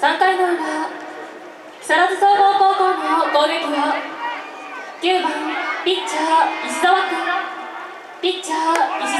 3回の裏木更津総合高校の攻撃は9番ピッチャー石澤君。ピッチャー石澤